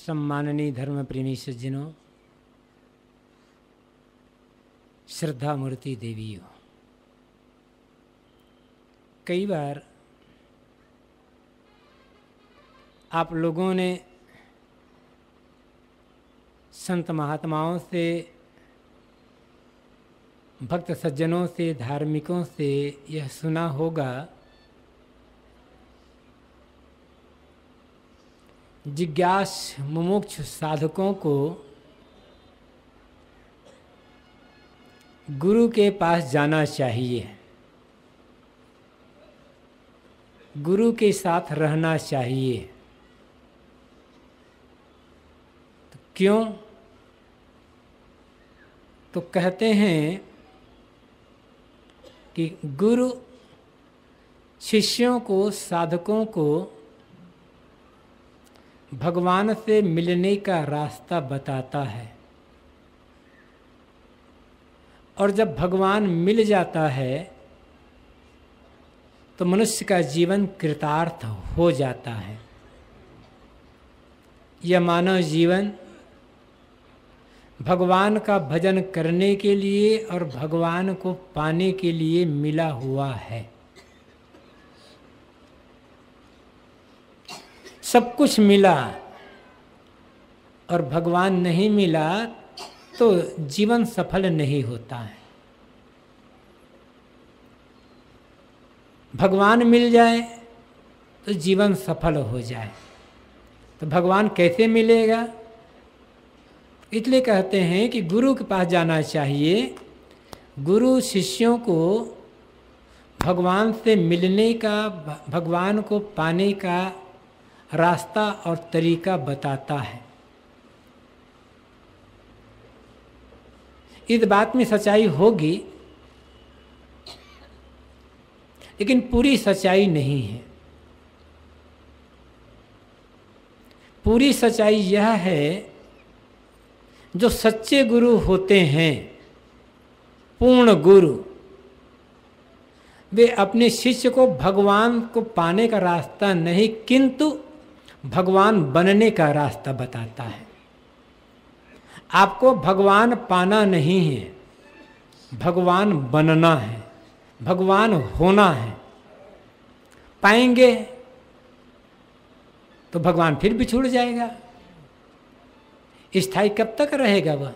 सम्माननीय धर्म प्रेमी सज्जनों श्रद्धा मूर्ति देवियों, कई बार आप लोगों ने संत महात्माओं से, भक्त सज्जनों से, धार्मिकों से यह सुना होगा जिज्ञास मुमुक्ष साधकों को गुरु के पास जाना चाहिए। गुरु के साथ रहना चाहिए। तो क्यों? तो कहते हैं कि गुरु शिष्यों को, साधकों को भगवान से मिलने का रास्ता बताता है। और जब भगवान मिल जाता है तो मनुष्य का जीवन कृतार्थ हो जाता है। यह मानव जीवन भगवान का भजन करने के लिए और भगवान को पाने के लिए मिला हुआ है। सब कुछ मिला और भगवान नहीं मिला तो जीवन सफल नहीं होता है। भगवान मिल जाए तो जीवन सफल हो जाए। तो भगवान कैसे मिलेगा? इसलिए कहते हैं कि गुरु के पास जाना चाहिए। गुरु शिष्यों को भगवान से मिलने का भगवान को पाने का रास्ता और तरीका बताता है। इस बात में सच्चाई होगी, लेकिन पूरी सच्चाई नहीं है। पूरी सच्चाई यह है, जो सच्चे गुरु होते हैं, पूर्ण गुरु, वे अपने शिष्य को भगवान को पाने का रास्ता नहीं, किंतु भगवान बनने का रास्ता बताता है। आपको भगवान पाना नहीं है, भगवान बनना है, भगवान होना है। पाएँगे तो भगवान फिर बिछुड़ जाएगा। स्थायी कब तक रहेगा वह?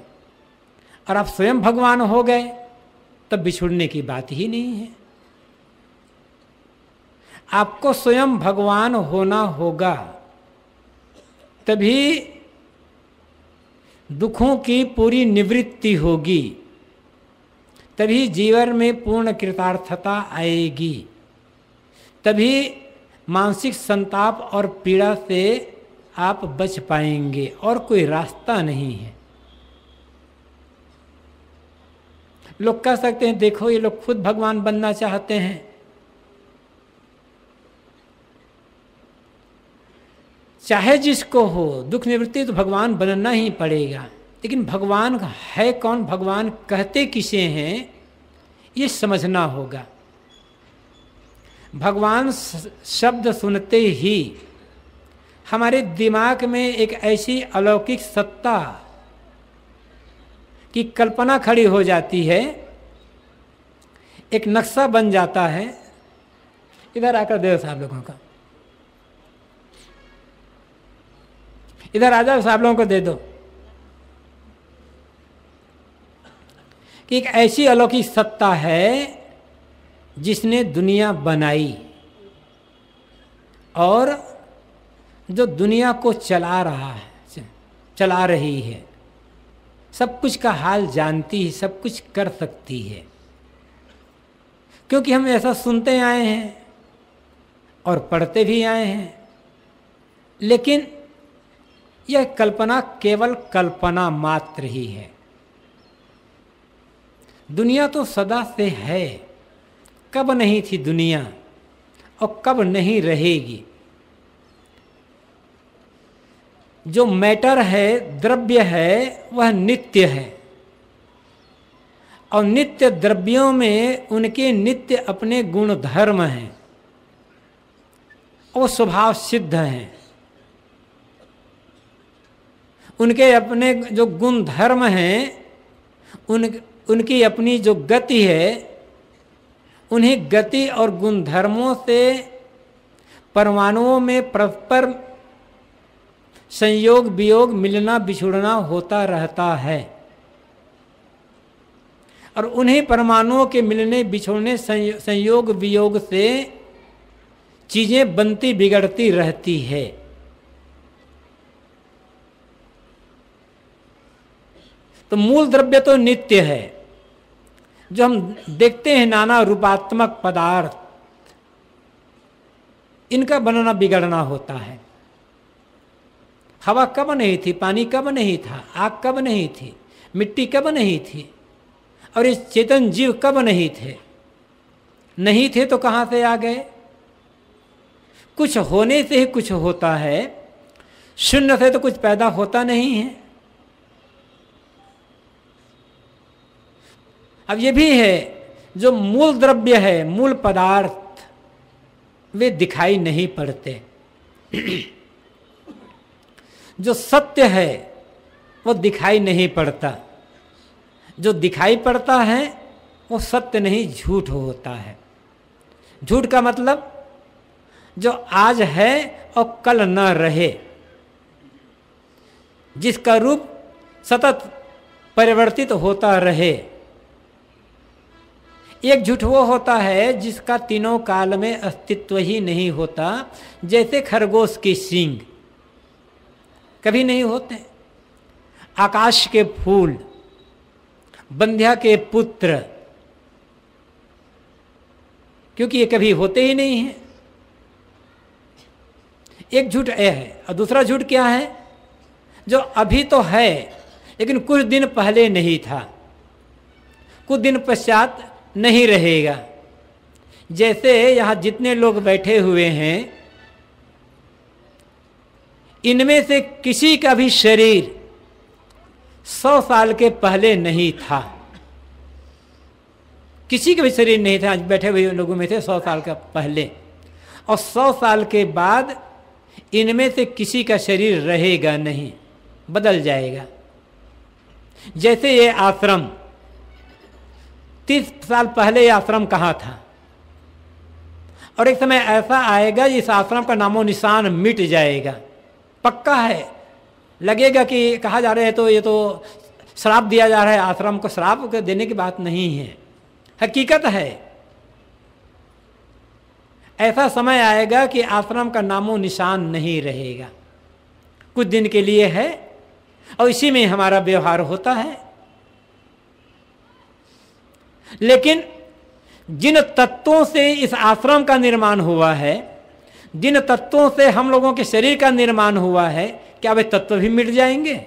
और आप स्वयं भगवान हो गए, तब बिछुड़ने की बात ही नहीं है। आपको स्वयं भगवान होना होगा। तभी दुखों की पूरी निवृत्ति होगी। तभी जीवन में पूर्ण कृतार्थता आएगी। तभी मानसिक संताप और पीड़ा से आप बच पाएँगे और कोई रास्ता नहीं है। लोग कह सकते हैं, देखो ये लोग खुद भगवान बनना चाहते हैं। चाहे जिसको हो, दुख निवृत्ति तो भगवान बनना ही पड़ेगा। लेकिन भगवान है कौन? भगवान कहते किसे हैं? ये समझना होगा। भगवान शब्द सुनते ही हमारे दिमाग में एक ऐसी अलौकिक सत्ता की कल्पना खड़ी हो जाती है। एक नक्शा बन जाता है। इधर आकर देव साहब लोगों का। इधर आ जाओ साहब लोगों को दे दो। कि एक ऐसी अलौकिक सत्ता है जिसने दुनिया बनाई और जो दुनिया को चला रहा है, चला रही है। सब कुछ का हाल जानती है, सब कुछ कर सकती है। क्योंकि हम ऐसा सुनते आए हैं और पढ़ते भी आए हैं, लेकिन यह कल्पना केवल कल्पना मात्र ही है। दुनिया तो सदा से है। कब नहीं थी दुनिया और कब नहीं रहेगी। जो मैटर है, द्रव्य है, वह नित्य है। और नित्य द्रव्यों में उनके नित्य अपने गुण धर्म हैं। वो स्वभाव सिद्ध हैं। उनके अपने जो गुण धर्म हैं, उन, उनकी अपनी जो गति है, उन्हीं गति और गुण धर्मों से परमाणुओं में परस्पर संयोग, वियोग, मिलना, बिछुड़ना होता रहता है। और उन्हीं परमाणुओं के मिलने, बिछोड़ने संयोग, वियोग से चीज़ें बनती, बिगड़ती रहती है। तो मूल द्रव्य तो नित्य है। जो हम देखते हैं नाना रूपात्मक पदार्थ, इनका बनना बिगड़ना होता है। हवा कब नहीं थी, पानी कब नहीं था, आग कब नहीं थी, मिट्टी कब नहीं थी, और इस चेतन जीव कब नहीं थे? नहीं थे तो कहाँ से आ गए? कुछ होने से ही कुछ होता है, शून्य से तो कुछ पैदा होता नहीं है। अब ये भी है, जो मूल द्रव्य है, मूल पदार्थ, वे दिखाई नहीं पड़ते। जो सत्य है, वो दिखाई नहीं पड़ता। जो दिखाई पड़ता है, वो सत्य नहीं, झूठ होता है। झूठ का मतलब जो आज है और कल न रहे, जिसका रूप सतत परिवर्तित होता रहे। एक झूठ वो होता है जिसका तीनों काल में अस्तित्व ही नहीं होता, जैसे खरगोश की सींग कभी नहीं होते। आकाश के फूल, बंध्या के पुत्र, क्योंकि ये कभी होते ही नहीं हैं। एक झूठ यह है, और दूसरा झूठ क्या है? जो अभी तो है, लेकिन कुछ दिन पहले नहीं था। कुछ दिन पश्चात नहीं रहेगा। जैसे यहाँ जितने लोग बैठे हुए हैं, इनमें से किसी का भी शरीर सौ साल के पहले नहीं था। किसी का भी शरीर नहीं था आज बैठे हुए लोगों में थे सौ साल का पहले। और सौ साल के बाद इनमें से किसी का शरीर रहेगा नहीं, बदल जाएगा। जैसे ये आश्रम तीस साल पहले ये आश्रम कहाँ था? और एक समय ऐसा आएगा इस आश्रम का नामो निशान मिट जाएगा। पक्का है? लगेगा कि कहा जा रहा है तो ये तो श्राप दिया जा रहा है। आश्रम को श्राप देने की बात नहीं है। हकीकत है। ऐसा समय आएगा कि आश्रम का नामो निशान नहीं रहेगा। कुछ दिन के लिए है और इसी में हमारा व्यवहार होता है। लेकिन जिन तत्वों से इस आश्रम का निर्माण हुआ है, जिन तत्वों से हम लोगों के शरीर का निर्माण हुआ है, क्या वे तत्व भी मिट जाएँगे?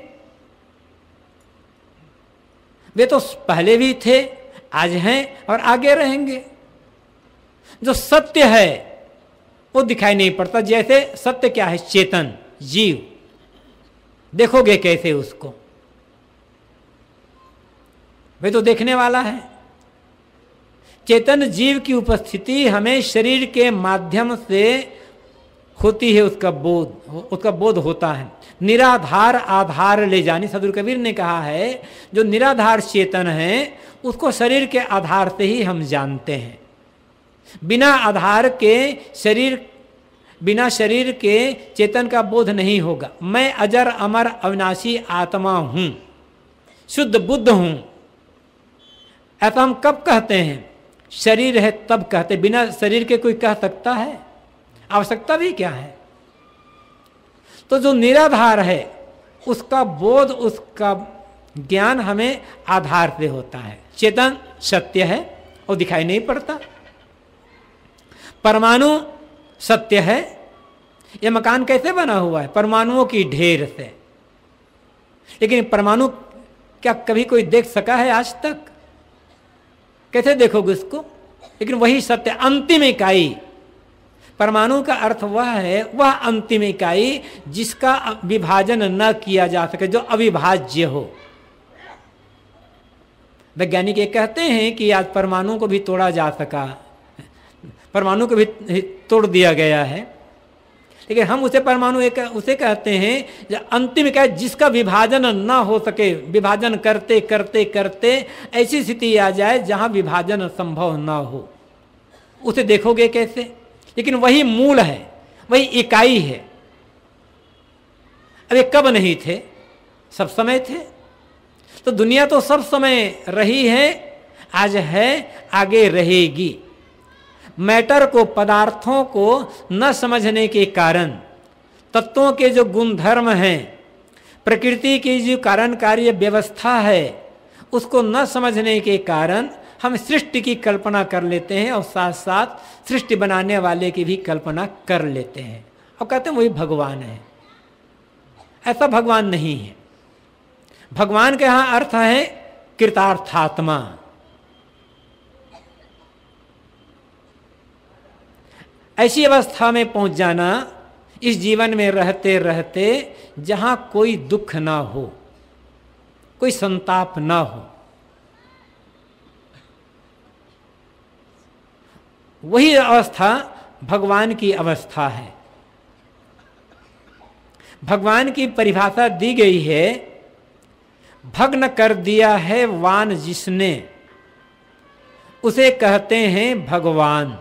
वे तो पहले भी थे, आज हैं और आगे रहेंगे। जो सत्य है, वो दिखाई नहीं पड़ता। जैसे सत्य क्या है? चेतन, जीव। देखोगे कैसे उसको? वे तो देखने वाला है। चेतन जीव की उपस्थिति हमें शरीर के माध्यम से होती है, उसका बोध उसका बोध होता है। निराधार आधार ले जानी। सदुर कबीर ने कहा है, जो निराधार चेतन है, उसको शरीर के आधार से ही हम जानते हैं। बिना आधार के शरीर, बिना शरीर के चेतन का बोध नहीं होगा। मैं अजर, अमर, अविनाशी आत्मा हूँ, शुद्ध बुद्ध हूँ। ऐसा हम कब कहते हैं? शरीर है तब कहते, बिना शरीर के कोई कह सकता है? आवश्यकता भी क्या है? तो जो निराधार है, उसका बोध, उसका ज्ञान हमें आधार से होता है। चेतन सत्य है और दिखाई नहीं पड़ता। परमाणु सत्य है। यह मकान कैसे बना हुआ है? परमाणुओं की ढेर से। लेकिन परमाणु क्या कभी कोई देख सका है आज तक? कैसे देखोगे उसको लेकिन वही सत्य अंतिम इकाई। परमाणु का अर्थ वह है, वह अंतिम इकाई जिसका विभाजन न किया जा सके, जो अविभाज्य हो। वैज्ञानिक ये कहते हैं कि आज परमाणु को भी तोड़ा जा सका। परमाणु को भी तोड़ दिया गया है। लेकिन हम उसे परमाणु एक, उसे कहते हैं जो अंतिम क्या जिसका विभाजन ना हो सके, विभाजन करते करते करते ऐसी स्थिति आ जाए जहाँ विभाजन संभव ना हो। उसे देखोगे कैसे? लेकिन वही मूल है, वही इकाई है। अरे कब नहीं थे? सब समय थे। तो दुनिया तो सब समय रही है, आज है, आगे रहेगी। मैटर को, पदार्थों को न समझने के कारण। तत्वों के जो गुणधर्म हैं, प्रकृति की जो कारण कार्य व्यवस्था है, उसको न समझने के कारण हम सृष्टि की कल्पना कर लेते हैं और साथ साथ सृष्टि बनाने वाले की भी कल्पना कर लेते हैं। और कहते हैं, वही भगवान है। ऐसा भगवान नहीं है। भगवान के यहाँ अर्थ है, कृतार्थात्मा। ऐसी अवस्था में पहुँच जाना, इस जीवन में रहते रहते जहाँ कोई दुख ना हो, कोई संताप ना हो। वही अवस्था भगवान की अवस्था है। भगवान की परिभाषा दी गई है, भग्न कर दिया है वान जिसने, उसे कहते हैं भगवान।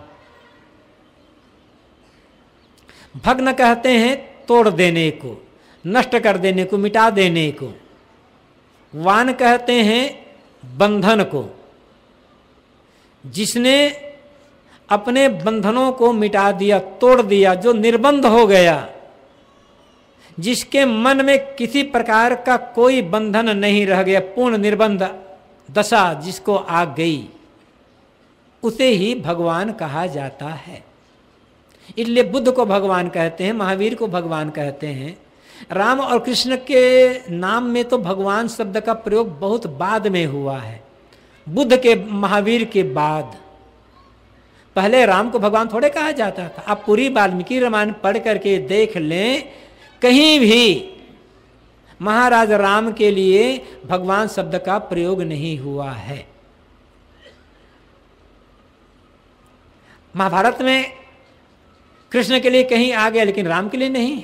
भग्न कहते हैं तोड़ देने को, नष्ट कर देने को, मिटा देने को। वान कहते हैं बंधन को। जिसने अपने बंधनों को मिटा दिया, तोड़ दिया, जो निर्बंध हो गया, जिसके मन में किसी प्रकार का कोई बंधन नहीं रह गया, पूर्ण निर्बंध दशा जिसको आ गई, उसे ही भगवान कहा जाता है। इसलिए बुद्ध को भगवान कहते हैं, महावीर को भगवान कहते हैं। राम और कृष्ण के नाम में तो भगवान शब्द का प्रयोग बहुत बाद में हुआ है। बुद्ध के, महावीर के बाद। पहले राम को भगवान थोड़े कहा जाता था। आप पूरी वाल्मीकि रामायण पढ़ करके देख लें, कहीं भी महाराज राम के लिए भगवान शब्द का प्रयोग नहीं हुआ है। महाभारत में कृष्ण के लिए कहीं आ गया, लेकिन राम के लिए नहीं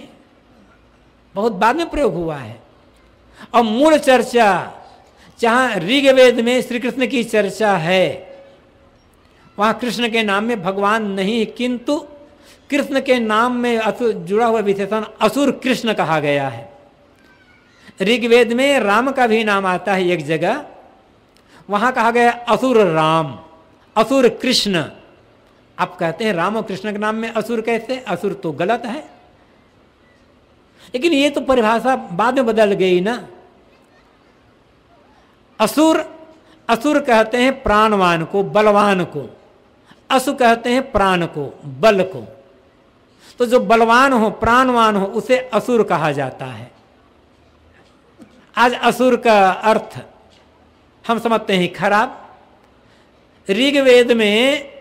बहुत बाद में प्रयोग हुआ है। और मूल चर्चा, जहाँ ऋग्वेद में श्री कृष्ण की चर्चा है, वहाँ कृष्ण के नाम में भगवान नहीं, किंतु कृष्ण के नाम में असुर जुड़ा हुआ विशेषण असुर कृष्ण कहा गया है। ऋग्वेद में राम का भी नाम आता है एक जगह, वहाँ कहा गया असुर राम, असुर कृष्ण। आप कहते हैं राम और कृष्ण के नाम में असुर कैसे? असुर तो गलत है। लेकिन ये तो परिभाषा बाद में बदल गई ना। असुर असुर कहते हैं प्राणवान को, बलवान को। असु कहते हैं प्राण को, बल को। तो जो बलवान हो, प्राणवान हो, उसे असुर कहा जाता है। आज असुर का अर्थ हम समझते हैं खराब। ऋग्वेद में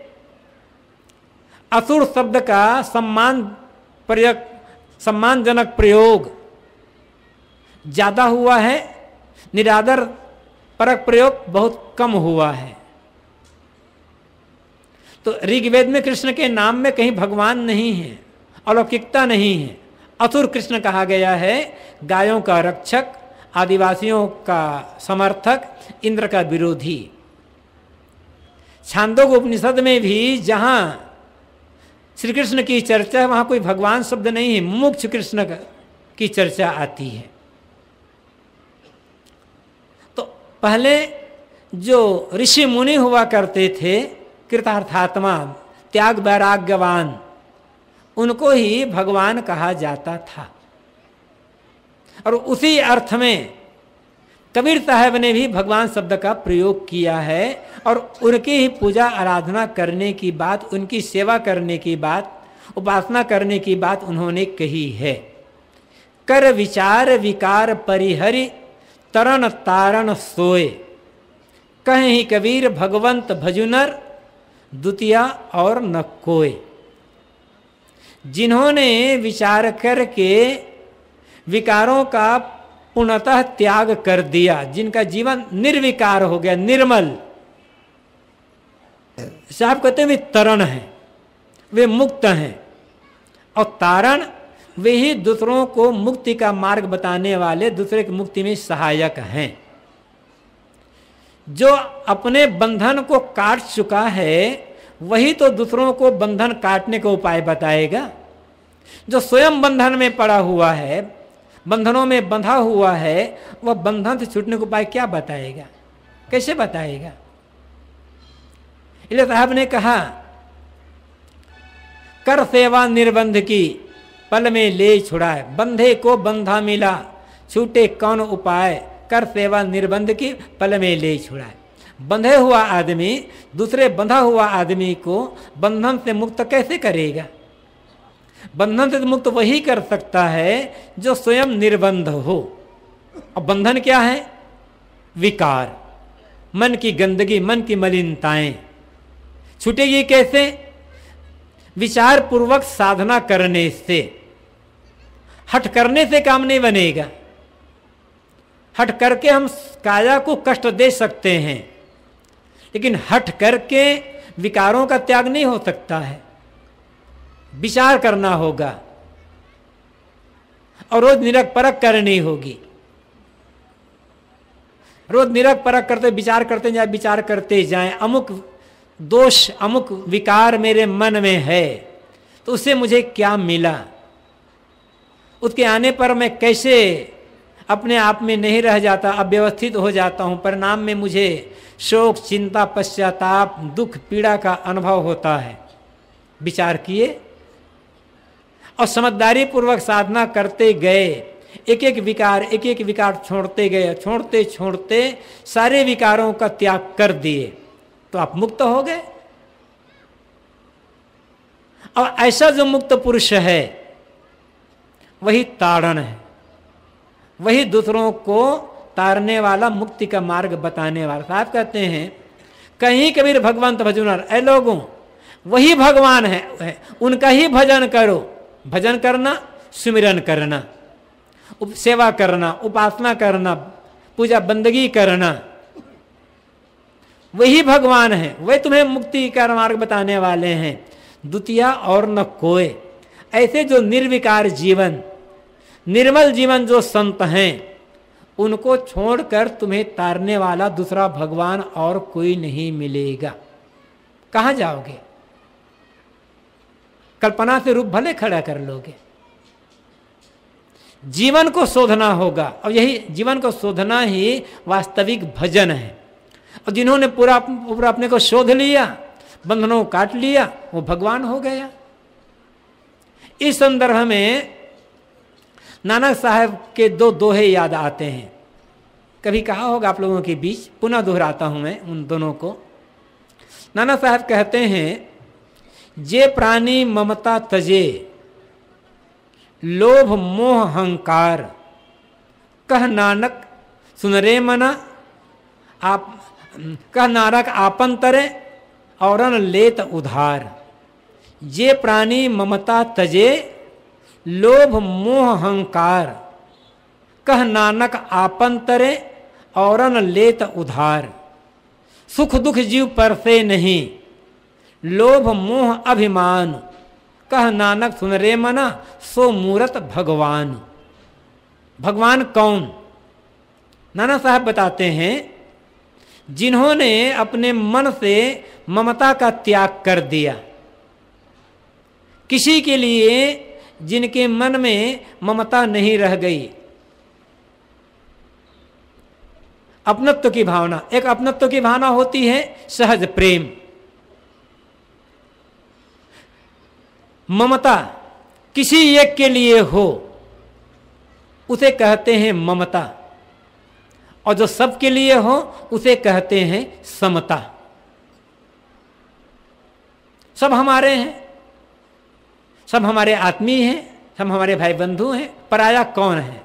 असुर शब्द का सम्मान प्रयोग, सम्मानजनक प्रयोग। ज़्यादा हुआ है, निरादर परक प्रयोग बहुत कम हुआ है। तो ऋग्वेद में कृष्ण के नाम में कहीं भगवान नहीं है, अलौकिकता नहीं है। असुर कृष्ण कहा गया है, गायों का रक्षक, आदिवासियों का समर्थक, इंद्र का विरोधी। छांदोग उपनिषद में भी जहाँ श्री कृष्ण की चर्चा, वहाँ कोई भगवान शब्द नहीं है मुख्य कृष्ण की चर्चा आती है। तो पहले जो ऋषि मुनि हुआ करते थे, कृतार्थात्मा, त्याग वैराग्यवान, उनको ही भगवान कहा जाता था। और उसी अर्थ में कबीर साहब ने भी भगवान शब्द का प्रयोग किया है और उनकी ही पूजा आराधना करने की बात, उनकी सेवा करने की बात, उपासना करने की बात उन्होंने कही है। कर विचार विकार परिहरि तरन तारण सोए। कहे ही कबीर, भगवंत भजुनर द्वितीया और न कोय जिन्होंने विचार करके विकारों का पूर्णतः त्याग कर दिया, जिनका जीवन निर्विकार हो गया, निर्मल। साहब कहते हैं, वे तरण हैं, वे मुक्त हैं। और तारण, वे ही दूसरों को मुक्ति का मार्ग बताने वाले, दूसरे की मुक्ति में सहायक हैं। जो अपने बंधन को काट चुका है, वही तो दूसरों को बंधन काटने का उपाय बताएगा। जो स्वयं बंधन में पड़ा हुआ है बंधनों में बंधा हुआ है, वह बंधन से छूटने का उपाय क्या बताएगा? कैसे बताएगा? इसलिए साहब ने कहा, कर सेवा निर्बंध की, पल में ले छुड़ाए। बंधे को बंधा मिला, छूटे कौन उपाय? कर सेवा निर्बंध की, पल में ले छुड़ाए। बंधे हुआ आदमी, दूसरे बंधा हुआ आदमी को बंधन से मुक्त कैसे करेगा? बंधन से मुक्त वही कर सकता है जो स्वयं निर्बंध हो। और बंधन क्या है? विकार। मन की गंदगी, मन की मलिनताएँ। छूटेगी कैसे? विचार पूर्वक साधना करने से। हट करने से काम नहीं बनेगा। हट करके हम काया को कष्ट दे सकते हैं, लेकिन हट करके विकारों का त्याग नहीं हो सकता है। विचार करना होगा। और रोज निरक परख करनी होगी। रोज निरक परख करते, विचार करते जाए, विचार करते जाए। अमुक दोष, अमुक विकार मेरे मन में है तो उससे मुझे क्या मिला? उसके आने पर मैं कैसे अपने आप में नहीं रह जाता, अव्यवस्थित हो जाता हूँ? परिणाम में मुझे शोक, चिंता, पश्चाताप, दुख, पीड़ा का अनुभव होता है। विचार किए और समझदारी पूर्वक साधना करते गए। एक एक विकार एक एक विकार छोड़ते गए, छोड़ते छोड़ते सारे विकारों का त्याग कर दिए। तो आप मुक्त हो गए। और ऐसा जो मुक्त पुरुष है, वही ताड़न है। वही दूसरों को तारने वाला, मुक्ति का मार्ग बताने वाला। साहब कहते हैं, कहीं कबीर भगवंत भजुनर, ऐ लोगों, वही भगवान है, उनका ही भजन करो। भजन करना, सुमिरन करना सेवा करना, उपासना करना, पूजा बंदगी करना। वही भगवान है, वही तुम्हें मुक्ति का मार्ग बताने वाले हैं। द्वितीय और न कोय ऐसे जो निर्विकार जीवन, निर्मल जीवन जो संत हैं, उनको छोड़कर तुम्हें तारने वाला दूसरा भगवान और कोई नहीं मिलेगा। कहा जाओगे? कल्पना से रूप भले खड़ा कर लोगे। जीवन को शोधना होगा, और यही जीवन को शोधना ही वास्तविक भजन है। और जिन्होंने पूरा पूरा अपने को शोध लिया, बंधनों को काट लिया, वो भगवान हो गया। इस संदर्भ में नानक साहब के दो दोहे याद आते हैं। कभी कहा होगा आप लोगों के बीच, पुनः दोहराता हूँ मैं उन दोनों को। नाना साहब कहते हैं जे प्राणी ममता तजे, लोभ मोह हंकार। कह नानक, सुन रे मना, आप, कह नारक आपन तरे और लेत उधार। जे प्राणी ममता तजे, लोभ मोह हंकार। कह नानक आपन तरे और लेत उधार। सुख दुख जीव पर से नहीं लोभ, मोह, अभिमान। कह नानक, सुन रे मना, सो मूरत भगवान। भगवान कौन? नाना साहब बताते हैं, जिन्होंने अपने मन से ममता का त्याग कर दिया। किसी के लिए जिनके मन में ममता नहीं रह गई। अपनत्व की भावना, एक अपनत्व की भावना होती है सहज प्रेम। ममता, किसी एक के लिए हो, उसे कहते हैं ममता। और जो सबके लिए हो, उसे कहते हैं समता। सब हमारे हैं, सब हमारे आत्मीय हैं, सब हमारे भाई बंधु हैं, पराया कौन है?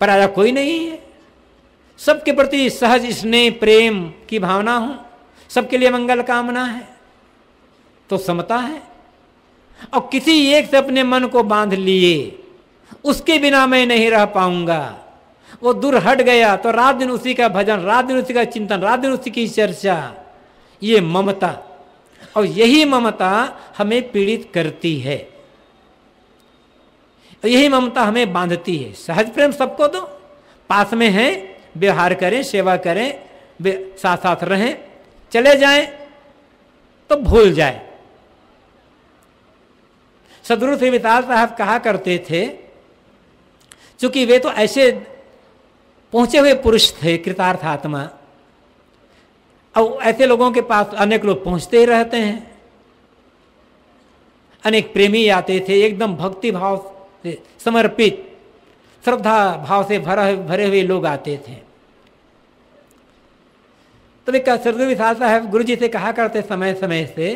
पराया कोई नहीं है। सबके प्रति सहज स्नेह, प्रेम की भावना हो। सबके लिए मंगल कामना है तो समता है। और किसी एक से अपने मन को बाँध लिए, उसके बिना मैं नहीं रह पाऊँगा। वो दूर हट गया तो रात दिन उसी का भजन, रात दिन उसी का चिंतन, रात दिन उसी की चर्चा, ये ममता। और यही ममता हमें पीड़ित करती है। यही ममता हमें बांधती है। सहज प्रेम सबको दो। पास में है, व्यवहार करें, सेवा करें साथ साथ रहें। चले जाएँ तो भूल जाए। सदगुरु विशाल साहब कहा करते थे, चूँकि वे तो ऐसे पहुँचे हुए पुरुष थे, कृतार्थ आत्मा, और ऐसे लोगों के पास अनेक लोग पहुँचते ही रहते हैं। अनेक प्रेमी आते थे, एकदम भक्ति भाव से समर्पित, श्रद्धा भाव से भरा भरे हुए लोग आते थे। तो वे सरदू विशाल साहब गुरु जी से कहा करते समय समय से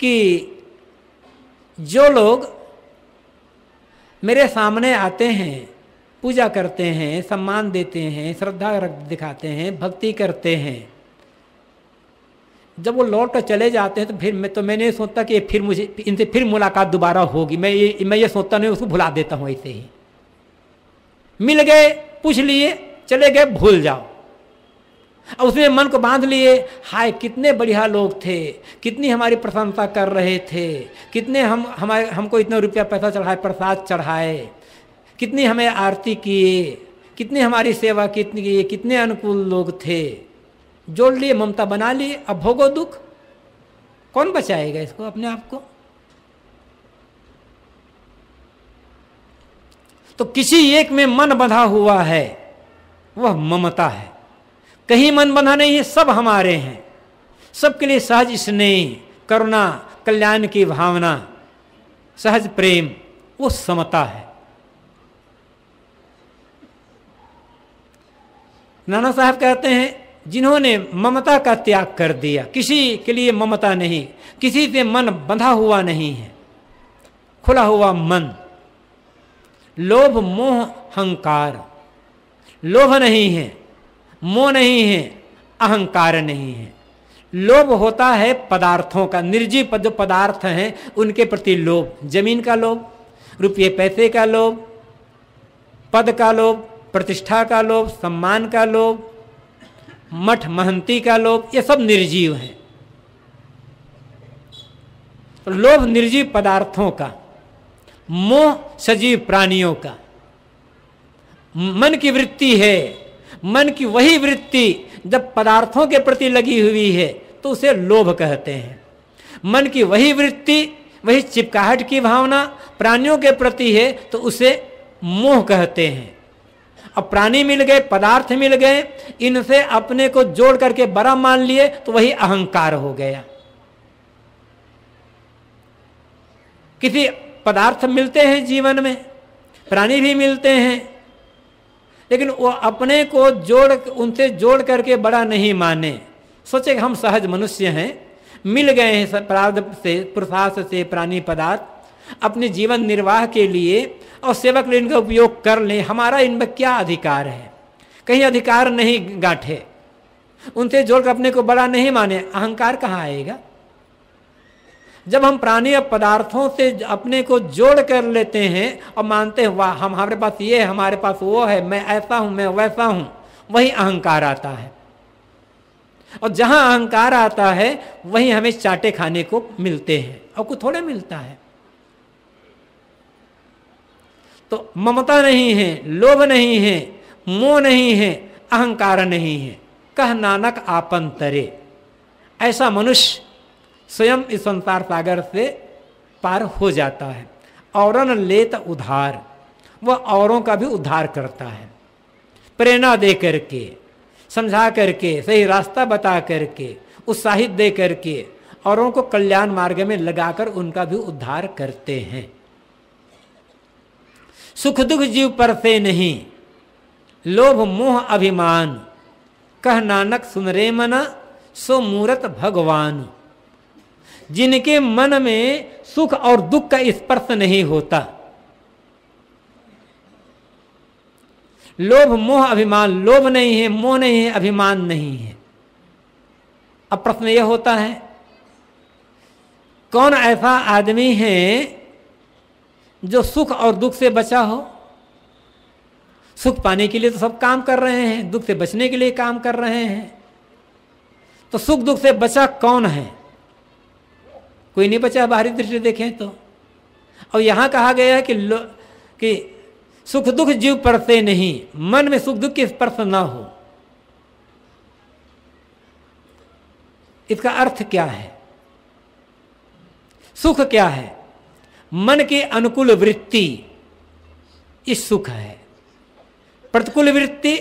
कि जो लोग मेरे सामने आते हैं, पूजा करते हैं, सम्मान देते हैं, श्रद्धा दिखाते हैं, भक्ति करते हैं, जब वो लौट कर चले जाते हैं तो फिर मैं तो मैंने सोचता कि फिर मुझे, इनसे फिर मुलाकात दोबारा होगी। मैं ये मैं ये सोचता नहीं, उसको भुला देता हूँ ऐसे ही। मिल गए, पूछ लिए, चले गए, भूल जाओ। और उसमें मन को बाँध लिए, हाय, कितने बढ़िया लोग थे, कितनी हमारी प्रशंसा कर रहे थे, कितने हम, हमारे, हमको इतना रुपया पैसा चढ़ाए, प्रसाद चढ़ाए, कितनी हमें आरती किए, कितनी हमारी सेवा कितनी किए कितने अनुकूल लोग थे। जोड़ लिए, ममता बना लिए अब भोगो दुख। कौन बचाएगा इसको अपने आप को? तो किसी एक में मन बंधा हुआ है, वह ममता है। कहीं मन बंधा नहीं है, सब हमारे हैं। सबके लिए सहज स्नेह करुणा, कल्याण की भावना, सहज प्रेम, वो समता है। नाना साहब कहते हैं, जिन्होंने ममता का त्याग कर दिया, किसी के लिए ममता नहीं, किसी से मन बंधा हुआ नहीं है, खुला हुआ मन। लोभ, मोह हंकार लोभ नहीं है। मोह नहीं है, अहंकार नहीं है। लोभ होता है पदार्थों का, निर्जीव जो पदार्थ हैं, उनके प्रति लोभ, ज़मीन का लोभ, रुपये पैसे का लोभ, पद का लोभ, प्रतिष्ठा का लोभ, सम्मान का लोभ, मठ महंती का लोभ, ये सब निर्जीव हैं। लोभ निर्जीव पदार्थों का, मोह सजीव प्राणियों का। मन की वृत्ति है मन की वही वृत्ति जब पदार्थों के प्रति लगी हुई है तो उसे लोभ कहते हैं। मन की वही वृत्ति, वही चिपकाहट की भावना प्राणियों के प्रति है तो उसे मोह कहते हैं। अब प्राणी मिल गए, पदार्थ मिल गए, इनसे अपने को जोड़ करके बड़ा मान लिए तो वही अहंकार हो गया। किसी पदार्थ मिलते हैं जीवन में, प्राणी भी मिलते हैं लेकिन वो अपने को जोड़, उनसे जोड़ करके बड़ा नहीं माने। सोचे हम सहज मनुष्य हैं, मिल गए हैं प्रार्थ से, पुरुषार्थ से प्राणी पदार्थ, अपने जीवन निर्वाह के लिए और सेवक लिए इनका उपयोग कर लें। हमारा इनमें क्या अधिकार है? कहीं अधिकार नहीं गांठे। उनसे जोड़कर अपने को बड़ा नहीं माने। अहंकार कहाँ आएगा? जब हम प्राणी और पदार्थों से अपने को जोड़ कर लेते हैं और मानते हैं, वाह, हम, हमारे पास ये है, हमारे पास वो है, मैं ऐसा हूँ, मैं वैसा हूँ, वही अहंकार आता है। और जहाँ अहंकार आता है, वहीं हमें चाटे खाने को मिलते हैं, और कुछ थोड़े मिलता है। तो ममता नहीं है, लोभ नहीं है, मोह नहीं है, अहंकार नहीं है। कह नानक आपन तरे, ऐसा मनुष्य स्वयं इस संसार सागर से पार हो जाता है। और लेत उधार। वह औरों का भी उद्धार करता है। प्रेरणा दे करके, समझा करके, सही रास्ता बता करके, उत्साहित दे करके औरों को कल्याण मार्ग में लगाकर उनका भी उद्धार करते हैं। सुख दुख जीव पर से नहीं, लोभ मोह अभिमान। कह नानक सुन रे मना, सो मूरत भगवान। जिनके मन में सुख और दुख का स्पर्श नहीं होता। लोभ, मोह, अभिमान। लोभ नहीं है, मोह नहीं है, अभिमान नहीं है। अब प्रश्न यह होता है, कौन ऐसा आदमी है जो सुख और दुख से बचा हो? सुख पाने के लिए तो सब काम कर रहे हैं, दुख से बचने के लिए काम कर रहे हैं। तो सुख दुख से बचा कौन है? कोई नहीं बचा, बाहरी दृष्टि देखें तो। और यहाँ कहा गया है कि कि सुख दुख जीव पड़ते नहीं, मन में सुख दुख की स्पर्श ना हो। इसका अर्थ क्या है? सुख क्या है? मन की अनुकूल वृत्ति इस सुख है। प्रतिकूल वृत्ति,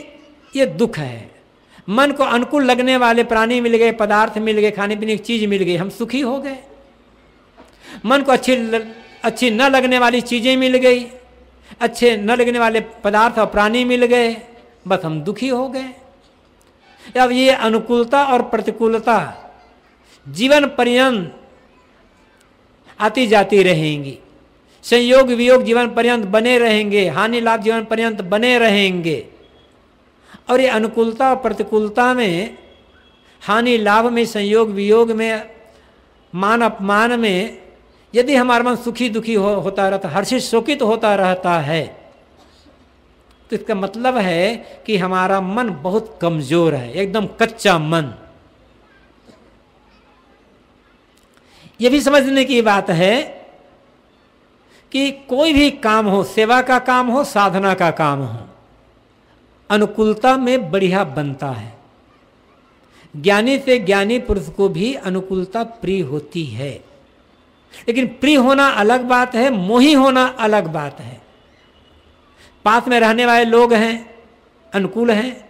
ये दुख है। मन को अनुकूल लगने वाले प्राणी मिल गए, पदार्थ मिल गए, खाने पीने की चीज़ मिल गई, हम सुखी हो गए। मन को अच्छी अच्छी न लगने वाली चीज़ें मिल गई, अच्छे न लगने वाले पदार्थ और प्राणी मिल गए, बस हम दुखी हो गए। अब ये अनुकूलता और प्रतिकूलता जीवन पर्यंत आती जाती रहेंगी। संयोग वियोग जीवन पर्यंत बने रहेंगे, हानि लाभ जीवन पर्यंत बने रहेंगे। और ये अनुकूलता और प्रतिकूलता में, हानि लाभ में, संयोग वियोग में, मान अपमान में यदि हमारा मन सुखी दुखी हो, होता रहता हर्षित शोकित होता रहता है तो इसका मतलब है कि हमारा मन बहुत कमज़ोर है एकदम कच्चा मन। यह भी समझने की बात है कि कोई भी काम हो सेवा का काम हो साधना का काम हो अनुकूलता में बढ़िया बनता है। ज्ञानी से ज्ञानी पुरुष को भी अनुकूलता प्रिय होती है। लेकिन प्रिय होना अलग बात है, मोही होना अलग बात है। पास में रहने वाले लोग हैं, अनुकूल हैं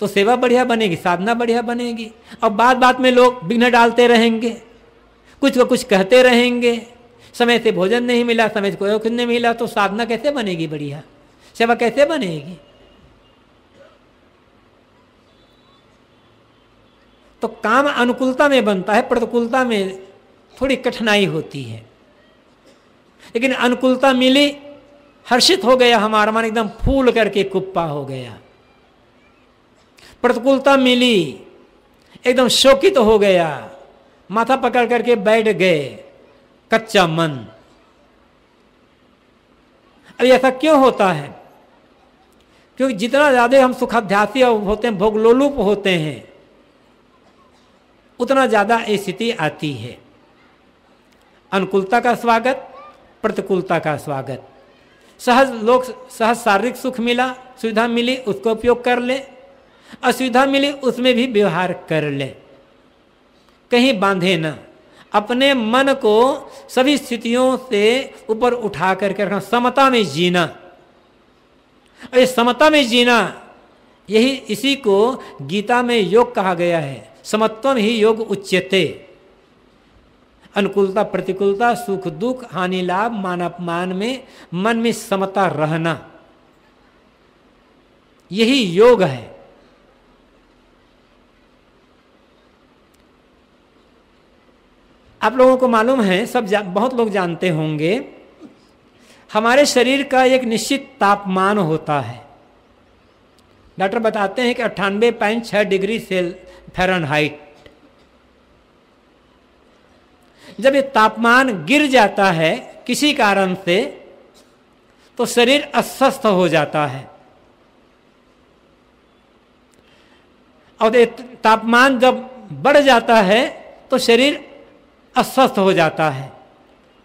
तो सेवा बढ़िया बनेगी, साधना बढ़िया बनेगी। और बात बात में लोग विघ्न डालते रहेंगे, कुछ को कुछ कहते रहेंगे, समय से भोजन नहीं मिला, समय से कोई कुछ नहीं मिला तो साधना कैसे बनेगी बढ़िया? सेवा कैसे बनेगी? तो काम अनुकूलता में बनता है, प्रतिकूलता में थोड़ी कठिनाई होती है। लेकिन अनुकूलता मिली, हर्षित हो गया हमारा मन, एकदम फूल करके कुप्पा हो गया। प्रतिकूलता मिली, एकदम शोकित तो हो गया। माथा पकड़ करके बैठ गए, कच्चा मन। अब ऐसा क्यों होता है? क्योंकि जितना ज़्यादा हम सुखाध्यासी होते हैं, भोगलोलुप होते हैं, उतना ज़्यादा स्थिति आती है। अनुकूलता का स्वागत, प्रतिकूलता का स्वागत। सहज लोग, सहज शारीरिक सुख मिला, सुविधा मिली, उसको उपयोग कर ले। असुविधा मिली, उसमें भी व्यवहार कर ले। कहीं बांधे ना, अपने मन को सभी स्थितियों से ऊपर उठा करके रखना, समता में जीना। और समता में जीना, यही इसी को गीता में योग कहा गया है। समत्वम ही योग उच्चते अनुकूलता, प्रतिकूलता, सुख, दुख, हानि, लाभ, मान अपमान में, मन में समता रहना। यही योग है। आप लोगों को मालूम है, सब बहुत लोग जानते होंगे, हमारे शरीर का एक निश्चित तापमान होता है। डॉक्टर बताते हैं कि अट्ठानबे पॉइंट छह डिग्री सेल, फेरनहाइट। जब ये तापमान गिर जाता है किसी कारण से तो शरीर अस्वस्थ हो जाता है। और तापमान जब बढ़ जाता है तो शरीर अस्वस्थ हो जाता है।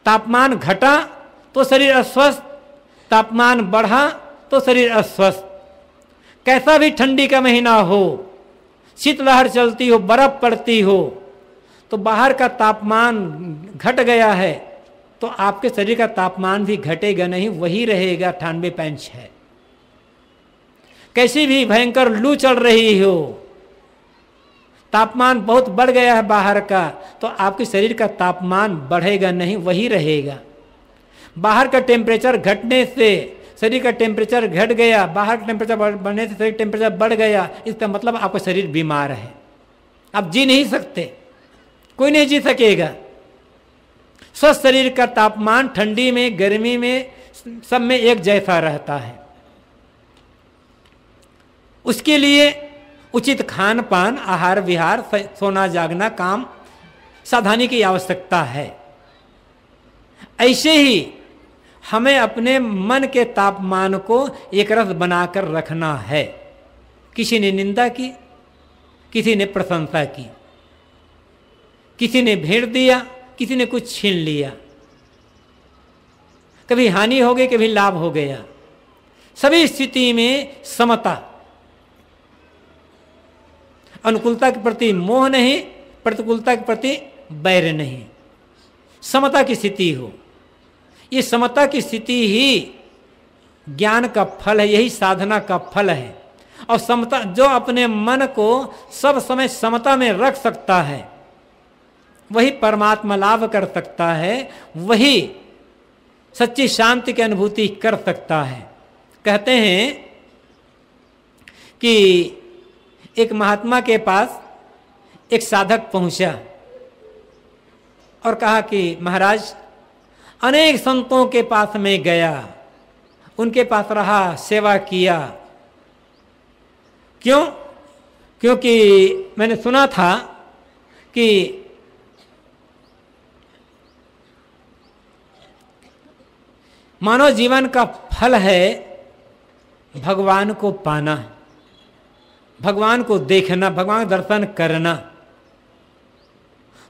तापमान घटा तो शरीर अस्वस्थ। तापमान बढ़ा तो शरीर अस्वस्थ। कैसा भी ठंडी का महीना हो, शीतलहर चलती हो, बर्फ़ पड़ती हो तो बाहर का तापमान घट गया है तो आपके शरीर का तापमान भी घटेगा नहीं, वही रहेगा अठानवे पैंच है कैसी भी भयंकर लू चल रही हो, तापमान बहुत बढ़ गया है बाहर का तो आपके शरीर का तापमान बढ़ेगा नहीं, वही रहेगा। बाहर का टेम्परेचर घटने से शरीर का टेम्परेचर घट गया, बाहर का टेम्परेचर बढ़ने से शरीर टेम्परेचर बढ़ गया, इसका मतलब आपका शरीर बीमार है। आप जी नहीं सकते। कोई नहीं जी सकेगा। स्वस्थ शरीर का तापमान ठंडी में, गर्मी में, सब में एक जैसा रहता है। उसके लिए उचित खान पान आहार विहार सोना जागना काम सावधानी की आवश्यकता है। ऐसे ही हमें अपने मन के तापमान को एक रस बनाकर रखना है। किसी ने निंदा की, किसी ने प्रशंसा की। किसी ने भेड़ दिया, किसी ने कुछ छीन लिया। कभी हानि हो गई, कभी लाभ हो गया। सभी स्थिति में समता, अनुकूलता के प्रति मोह नहीं, प्रतिकूलता के प्रति बैर नहीं। समता की स्थिति हो। ये समता की स्थिति ही ज्ञान का फल है, यही साधना का फल है। और समता, जो अपने मन को सब समय समता में रख सकता है वही परमात्मा लाभ कर सकता है, वही सच्ची शांति की अनुभूति कर सकता है। कहते हैं कि एक महात्मा के पास एक साधक पहुँचा और कहा कि, महाराज, अनेक संतों के पास में गया, उनके पास रहा, सेवा किया। क्यों? क्योंकि मैंने सुना था कि मानव जीवन का फल है भगवान को पाना, भगवान को देखना, भगवान दर्शन करना।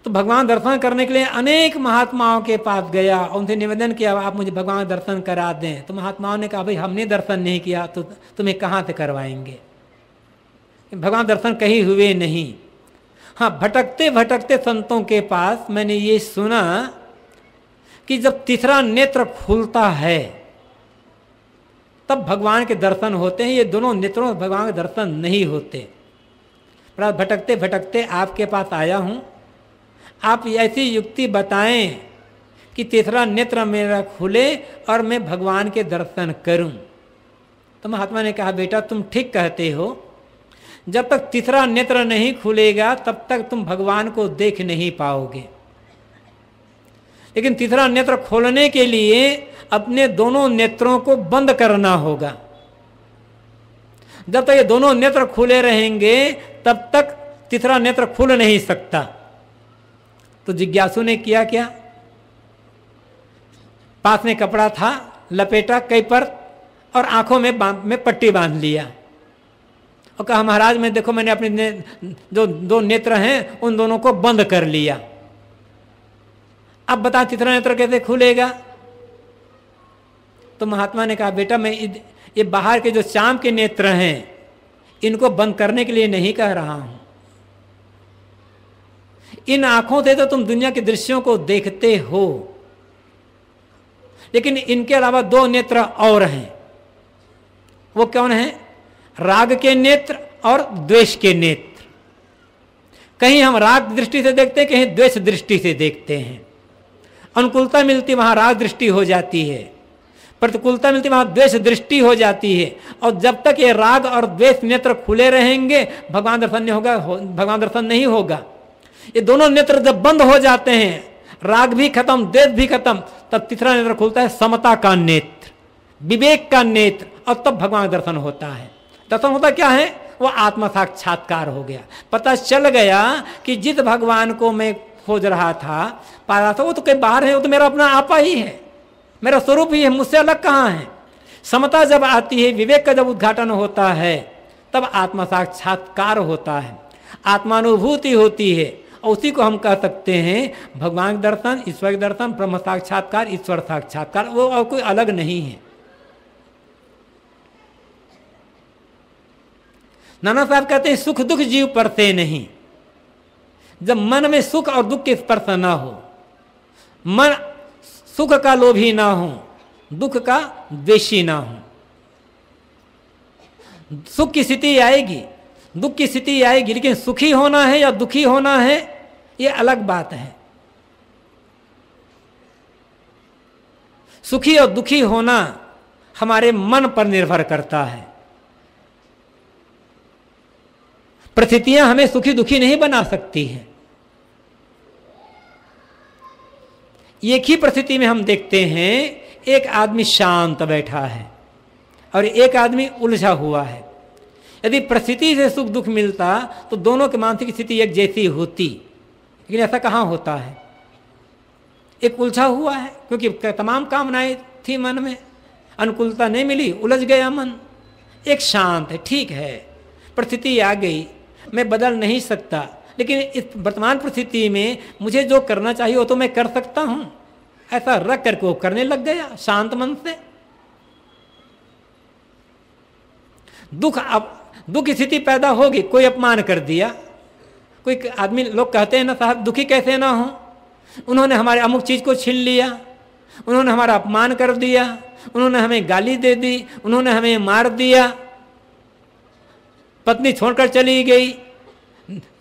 तो भगवान दर्शन करने के लिए अनेक महात्माओं के पास गया उनसे निवेदन किया आप मुझे भगवान दर्शन करा दें। तो महात्माओं ने कहा, भाई, हमने दर्शन नहीं किया तो तुम्हें कहाँ से करवाएँगे? भगवान दर्शन कहीं हुए नहीं। हाँ भटकते भटकते संतों के पास मैंने ये सुना कि जब तीसरा नेत्र खुलता है, तब भगवान के दर्शन होते हैं। ये दोनों नेत्रों भगवान के दर्शन नहीं होते। भटकते भटकते आपके पास आया हूँ। आप ऐसी युक्ति बताएँ कि तीसरा नेत्र मेरा खुले और मैं भगवान के दर्शन करूँ। तो महात्मा ने कहा, बेटा, तुम ठीक कहते हो। जब तक तीसरा नेत्र नहीं खुलेगा, तब तक तुम भगवान को देख नहीं पाओगे। लेकिन तीसरा नेत्र खोलने के लिए अपने दोनों नेत्रों को बंद करना होगा। जब तक ये दोनों नेत्र खुले रहेंगे, तब तक तीसरा नेत्र खुल नहीं सकता। तो जिज्ञासु ने किया क्या? पास में कपड़ा था, लपेटा कई पर, और आँखों में में पट्टी बाँध लिया। और कहा, महाराज, मैं देखो, मैंने अपने जो दो नेत्र हैं, उन दोनों को बंद कर लिया। अब बता तीसरा नेत्र कैसे खुलेगा? तो महात्मा ने कहा, बेटा, मैं ये बाहर के जो शाम के नेत्र हैं, इनको बंद करने के लिए नहीं कह रहा हूँ। इन आँखों से तो तुम दुनिया के दृश्यों को देखते हो, लेकिन इनके अलावा दो नेत्र और हैं। वो कौन है? राग के नेत्र और द्वेष के नेत्र। कहीं हम राग दृष्टि से देखते हैं, कहीं द्वेष दृष्टि से देखते हैं। अनुकूलता मिलती, वहाँ राग दृष्टि हो जाती है। प्रतिकूलता मिलती, वहाँ द्वेष दृष्टि हो जाती है। और जब तक ये राग और द्वेष नेत्र खुले रहेंगे, भगवान दर्शन नहीं होगा भगवान दर्शन नहीं होगा। ये दोनों नेत्र जब बंद हो जाते हैं, राग भी खत्म देश भी खत्म, तब तीसरा नेत्र खुलता है समता का नेत्र, विवेक का नेत्र, और तब भगवान दर्शन होता है। दर्शन होता क्या है? वो आत्म साक्षात्कार हो गया। पता चल गया कि जिस भगवान को मैं खोज रहा था पा रहा था, वो तो कहीं बाहर है, वो तो मेरा अपना आपा ही है। मेरा स्वरूप ही है, मुझसे अलग कहाँ है? समता जब आती है, विवेक का जब उद्घाटन होता है, तब आत्मा साक्षात्कार होता है। आत्मानुभूति होती है, और उसी को हम कह सकते हैं, भगवान दर्शन, ईश्वर दर्शन, ब्रह्म साक्षात्कार, ईश्वर साक्षात्कार, वो और कोई अलग नहीं है। नाना साहब कहते हैं, सुख दुख जीव परते नहीं। जब मन में सुख और दुख के स्पर्श ना हो, मन सुख का लोभी ना हो, दुख का द्वेषी ना हो, सुख की स्थिति आएगी, दुख की स्थिति आएगी, लेकिन सुखी होना है या दुखी होना है, ये अलग बात है। सुखी और दुखी होना हमारे मन पर निर्भर करता है। परिस्थितियाँ हमें सुखी दुखी नहीं बना सकती हैं। एक ही परिस्थिति में हम देखते हैं, एक आदमी शांत बैठा है और एक आदमी उलझा हुआ है। यदि परिस्थिति से सुख दुख मिलता तो दोनों की मानसिक स्थिति एक जैसी होती। लेकिन ऐसा कहाँ होता है? एक उलझा हुआ है, क्योंकि तमाम कामनाएँ थी मन में, अनुकूलता नहीं मिली, उलझ गया मन। एक शांत है, ठीक है परिस्थिति आ गई, मैं बदल नहीं सकता। लेकिन इस वर्तमान परिस्थिति में मुझे जो करना चाहिए वो तो मैं कर सकता हूँ। ऐसा रख करके वो करने लग गया, शांत मन से। दुख अब, दुख स्थिति पैदा होगी, कोई अपमान कर दिया। कोई आदमी, लोग कहते हैं ना, साहब, दुखी कैसे ना हो? उन्होंने हमारे अमुक चीज़ को छीन लिया। उन्होंने हमारा अपमान कर दिया। उन्होंने हमें गाली दे दी। उन्होंने हमें मार दिया। पत्नी छोड़कर चली गई।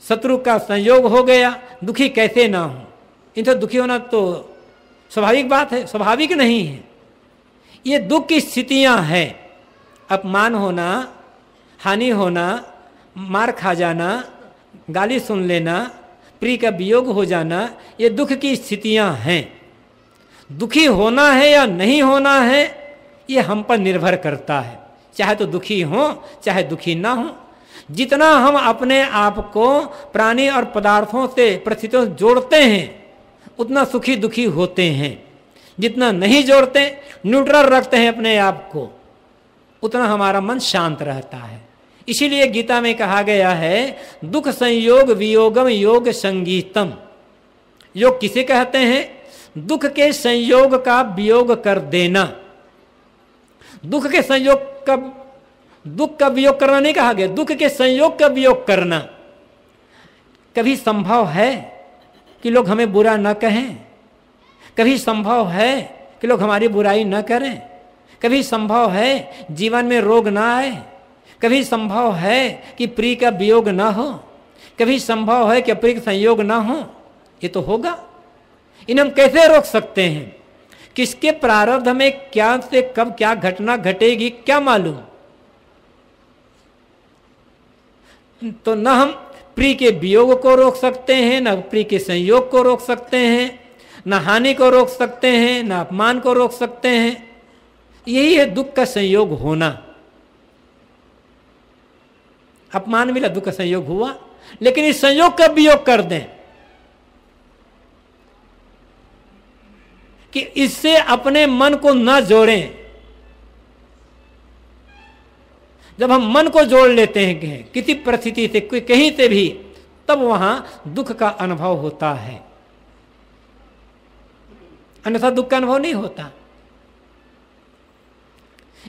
शत्रु का संयोग हो गया, दुखी कैसे ना हो? इनसे दुखी होना तो स्वाभाविक बात है, स्वाभाविक नहीं है। ये दुख की स्थितियाँ हैं। अपमान होना, हानि होना, मार खा जाना, गाली सुन लेना प्रिय का वियोग हो जाना, ये दुख की स्थितियाँ हैं। दुखी होना है या नहीं होना है, ये हम पर निर्भर करता है। चाहे तो दुखी हो, चाहे दुखी ना हो जितना हम अपने आप को प्राणी और पदार्थों से परिस्थितियों से जोड़ते हैं, उतना सुखी दुखी होते हैं। जितना नहीं जोड़ते, न्यूट्रल रखते हैं अपने आप को, उतना हमारा मन शांत रहता है। इसीलिए गीता में कहा गया है, दुख संयोग वियोगम योग संगीतम। योग किसे कहते हैं? दुख के संयोग का वियोग कर देना। दुख के संयोग का दुख का वियोग करना नहीं कहा गया। दुख के संयोग का वियोग करना। कभी संभव है कि लोग हमें बुरा न कहें? कभी संभव है कि लोग हमारी बुराई न करें? कभी संभव है जीवन में रोग ना आए? कभी संभव है कि प्रिय का वियोग ना हो? कभी संभव है कि अप्रिय संयोग ना हो? ये तो होगा। इन हम कैसे रोक सकते हैं? किसके प्रारब्ध में क्या से कब क्या घटना घटेगी क्या मालूम? तो न हम प्रिय के वियोग को रोक सकते हैं, न प्रिय के संयोग को रोक सकते हैं, न हानि को रोक सकते हैं, न अपमान को रोक सकते हैं। यही है दुख का संयोग होना। अपमान मिला दुख का संयोग हुआ, लेकिन इस संयोग का वियोग कर दें कि इससे अपने मन को न जोड़ें। जब हम मन को जोड़ लेते हैं किसी परिस्थिति से कहीं से भी, तब वहाँ दुख का अनुभव होता है। अन्यथा दुख का अनुभव नहीं होता।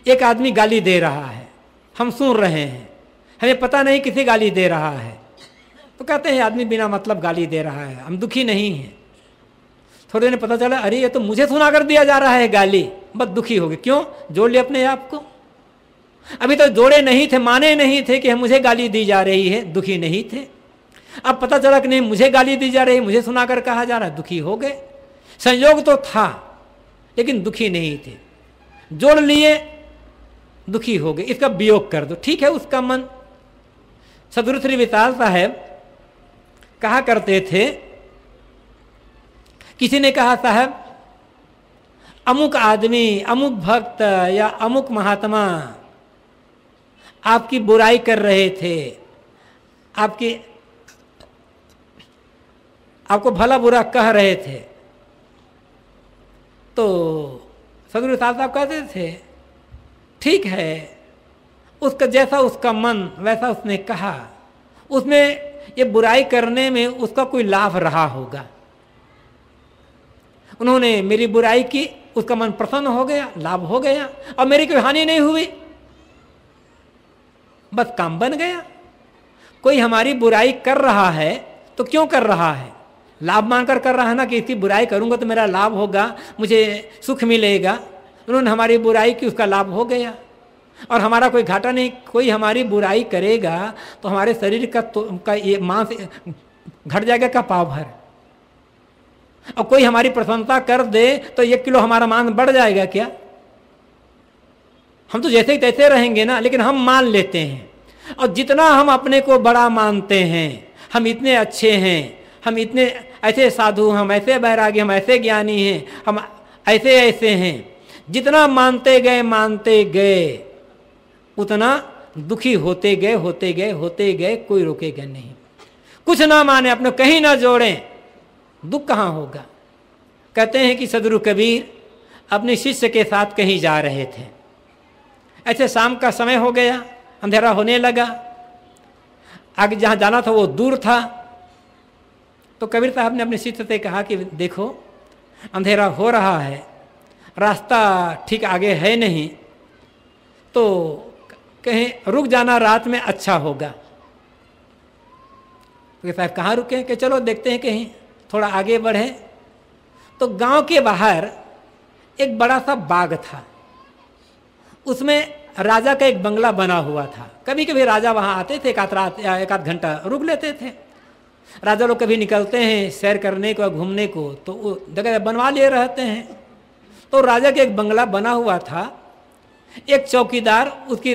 एक आदमी गाली दे रहा है, हम सुन रहे हैं, हमें पता नहीं किसी गाली दे रहा है। तो कहते हैं, आदमी बिना मतलब गाली दे रहा है, हम दुखी नहीं हैं। थोड़ी देर पता चला, अरे ये तो मुझे सुना कर दिया जा रहा है गाली, बस दुखी हो गए। क्यों? जोड़ लिया अपने आप को। अभी तो जोड़े नहीं थे, माने नहीं थे कि मुझे गाली दी जा रही है, दुखी नहीं थे। अब पता चला कि नहीं, मुझे गाली दी जा रही, मुझे सुनाकर कहा जा रहा, दुखी हो गए। संयोग तो था, लेकिन दुखी नहीं थे। जोड़ लिए, दुखी हो गए। इसका वियोग कर दो। ठीक है, उसका मन। सदगुरु श्री विशाल साहेब कहा करते थे, किसी ने कहा, साहब, अमुक आदमी, अमुक भक्त या अमुक महात्मा आपकी बुराई कर रहे थे। आपकी, आपको भला बुरा कह रहे थे। तो सदगुरु साहब साहब कहते थे, ठीक है, उसका जैसा उसका मन, वैसा उसने कहा। उसमें ये बुराई करने में उसका कोई लाभ रहा होगा। उन्होंने मेरी बुराई की, उसका मन प्रसन्न हो गया, लाभ हो गया और मेरी कोई हानि नहीं हुई। बस काम बन गया। कोई हमारी बुराई कर रहा है तो क्यों कर रहा है? लाभ मानकर कर रहा है ना कि इसी बुराई करूँगा तो मेरा लाभ होगा, मुझे सुख मिलेगा। उन्होंने हमारी बुराई की उसका लाभ हो गया। और हमारा कोई घाटा नहीं, कोई हमारी बुराई करेगा तो हमारे शरीर का तो का ये मांस घट जाएगा का पाव भर। और कोई हमारी प्रशंसा कर दे तो एक किलो हमारा मांस बढ़ जाएगा क्या? हम तो जैसे ही तैसे रहेंगे ना, लेकिन हम मान लेते हैं। और जितना हम अपने को बड़ा मानते हैं, हम इतने अच्छे हैं, हम इतने ऐसे साधु हम ऐसे बैरागी हम ऐसे ज्ञानी हैं, हम ऐसे ऐसे हैं। जितना मानते गए मानते गए, उतना दुखी होते गए होते गए होते गए, कोई रोकेगा नहीं। कुछ ना माने, अपने कहीं ना जोड़ें, दुख कहाँ होगा? कहते हैं कि सदरु कबीर अपने शिष्य के साथ कहीं जा रहे थे। ऐसे शाम का समय हो गया, अंधेरा होने लगा। आगे जहाँ जाना था वो दूर था। तो कबीर साहब ने अपने शिष्य से कहा कि देखो, अंधेरा हो रहा है, रास्ता ठीक आगे है नहीं तो कहें, रुक जाना रात में अच्छा होगा। तो साहब कहाँ रुके कि चलो देखते हैं कहीं थोड़ा आगे बढ़े। तो गाँव के बाहर एक बड़ा सा बाग था। उसमें राजा का एक बंगला बना हुआ था। कभी कभी राजा वहाँ आते थे एक आध रात एक आध घंटा रुक लेते थे। राजा लोग कभी निकलते हैं सैर करने को घूमने को तो वो जगह बनवा लिए रहते हैं। तो राजा के एक बंगला बना हुआ था। एक चौकीदार उसकी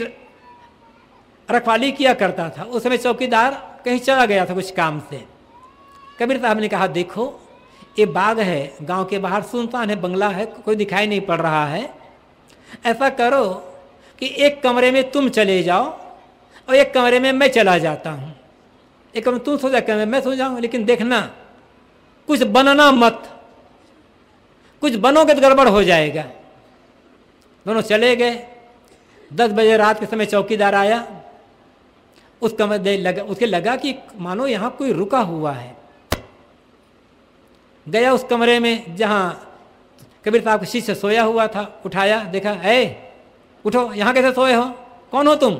रखवाली किया करता था। उस समय चौकीदार कहीं चला गया था कुछ काम से। कबीर साहब ने कहा, देखो, ये बाग है, गाँव के बाहर सुनसान है, बंगला है, कोई दिखाई नहीं पड़ रहा है। ऐसा करो कि एक कमरे में तुम चले जाओ और एक कमरे में मैं चला जाता हूँ। एक कमरे तुम सो जा कमरे मैं सो जाऊँ, लेकिन देखना, कुछ बनना मत। कुछ बनोगे तो गड़बड़ हो जाएगा। दोनों चले गए। दस बजे रात के समय चौकीदार आया। उस कमरे लगा, उसके लगा कि मानो यहाँ कोई रुका हुआ है। गया उस कमरे में जहाँ कबीर साहब का शिष्य सोया हुआ था, उठाया, देखा है उठो, यहाँ कैसे सोए हो? कौन हो तुम?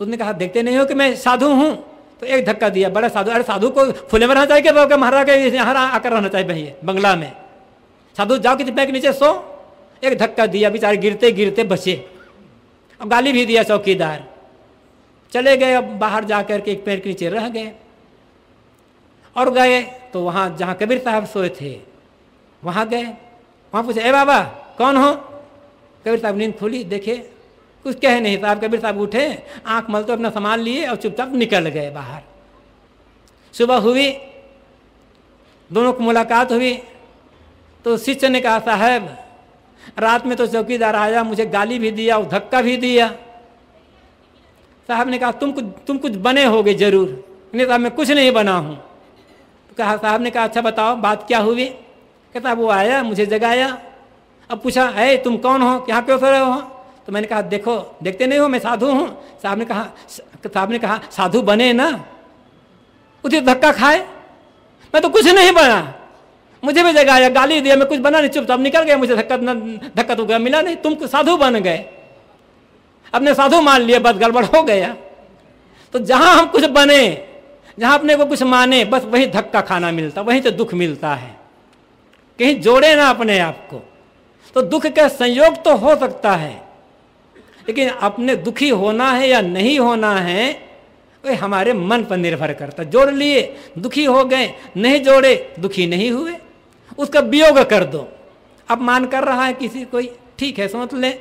उसने कहा, देखते नहीं हो कि मैं साधु हूँ? तो एक धक्का दिया, बड़ा साधु, अरे साधु को फुले में रहना चाहिए कि महाराज के यहाँ आकर रहना चाहिए भैया बंगला में? साधु, जाओ किसी के नीचे, सो। एक धक्का दिया, बेचारे गिरते गिरते बचे। अब गाली भी दिया चौकीदार। चले गए, अब बाहर जा कर के एक पेड़ के नीचे रह गए। और गए तो वहाँ जहाँ कबीर साहब सोए थे, वहाँ गए। वहाँ पूछे, ए बाबा, कौन हो? कबीर साहब नींद खुली, देखे, कुछ कहे नहीं साहब। कबीर साहब उठे, आँख तो अपना सामान लिए और चुपचाप निकल गए बाहर। सुबह हुई, दोनों को मुलाकात हुई तो शिष्य ने कहा, साहब, रात में तो चौकीदार आया, मुझे गाली भी दिया और धक्का भी दिया। साहब ने कहा, तुम कुछ तुम कुछ बने होगे ज़रूर। नहीं साहब मैं कुछ नहीं बना हूँ। तो कहा, साहब ने कहा अच्छा बताओ, बात क्या हुई? कहता वो आया, मुझे जगाया। अब पूछा, है, तुम कौन हो? यहाँ क्यों सो रहे हो? तो मैंने कहा, देखो, देखते नहीं हो, मैं साधु हूँ। साहब ने कहा, साहब ने कहा, साधु बने ना, उसे धक्का खाए। मैं तो कुछ नहीं बना। मुझे भी जगाया, गाली दिया, मैं कुछ बना नहीं, चुपचाप निकल गया, मुझे धक्का धक्का तो गया, मिला नहीं। तुम साधु बन गए। अपने साधु मान लिए बस गड़बड़ हो गया। तो जहाँ हम कुछ बने, जहाँ अपने को कुछ माने, बस वही धक्का खाना मिलता, वहीं तो दुख मिलता है। कहीं जोड़े ना अपने आप को। तो दुख का संयोग तो हो सकता है, लेकिन अपने दुखी होना है या नहीं होना है वह हमारे मन पर निर्भर करता जोड़ लिए, दुखी हो गए, नहीं जोड़े, दुखी नहीं हुए, उसका वियोग कर दो। अब मान कर रहा है किसी कोई, ठीक है, समझ ले,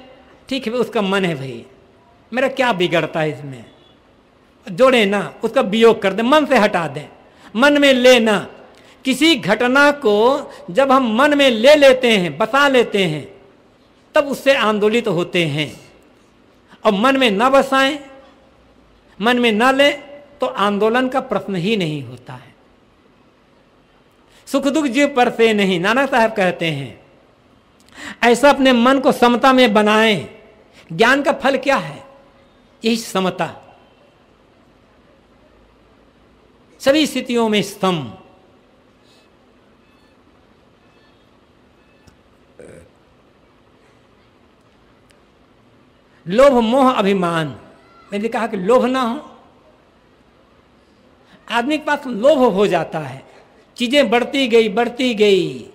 ठीक है उसका मन है भाई, मेरा क्या बिगड़ता है इसमें? जोड़े ना, उसका वियोग कर दे, मन से हटा दें, मन में लेना किसी घटना को जब हम मन में ले लेते हैं, बसा लेते हैं, तब उससे आंदोलित तो होते हैं। और मन में न बसाएँ, मन में न ले तो आंदोलन का प्रश्न ही नहीं होता है। सुख दुख जीव पर से नहीं, नाना साहब कहते हैं, ऐसा अपने मन को समता में बनाएँ। ज्ञान का फल क्या है? यही समता। सभी स्थितियों में सम लोभ मोह अभिमान। मैंने कहा कि लोभ ना हो। आदमी के पास लोभ हो जाता है। चीज़ें बढ़ती गई बढ़ती गई।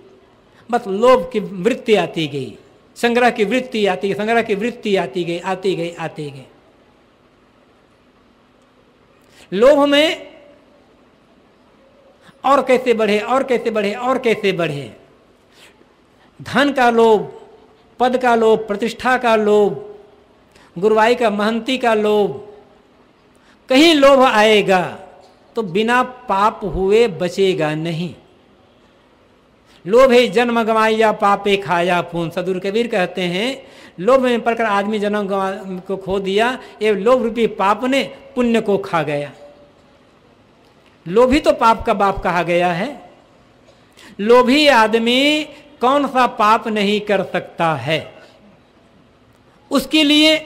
बस लोभ की वृत्ति आती गई। संग्रह की वृत्ति आती गई, संग्रह की वृत्ति आती गई आती गई आती गई। लोभ में और कैसे बढ़े, और कैसे बढ़े, और कैसे बढ़े? धन का लोभ, पद का लोभ, प्रतिष्ठा का लोभ गुरुवाई का महंती का लोभ। कहीं लोभ आएगा तो बिना पाप हुए बचेगा नहीं। लोभ है जन्म गवाया पापे खाया पून सदुर कबीर कहते हैं, लोभ में पढ़कर आदमी जन्म को खो दिया, ये लोभ रूपी पाप ने पुण्य को खा गया। लोभी तो पाप का बाप कहा गया है। लोभी आदमी कौन सा पाप नहीं कर सकता है? उसके लिए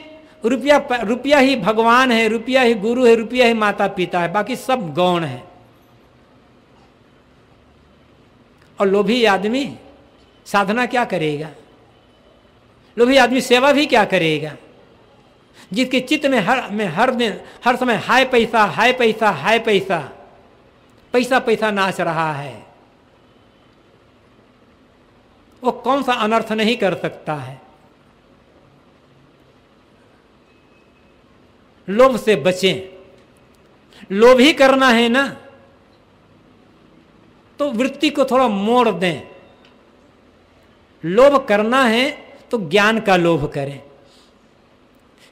रुपया रुपया ही भगवान है, रुपया ही गुरु है, रुपया ही माता पिता है, बाकी सब गौण है। और लोभी आदमी साधना क्या करेगा? लोभी आदमी सेवा भी क्या करेगा? जिसके चित्त में हर में हर दिन, हर समय हाय पैसा हाय पैसा हाय पैसा पैसा पैसा नाच रहा है। वो कौन सा अनर्थ नहीं कर सकता है? लोभ से बचें। लोभ ही करना है ना? तो वृत्ति को थोड़ा मोड़ दें। लोभ करना है तो ज्ञान का लोभ करें।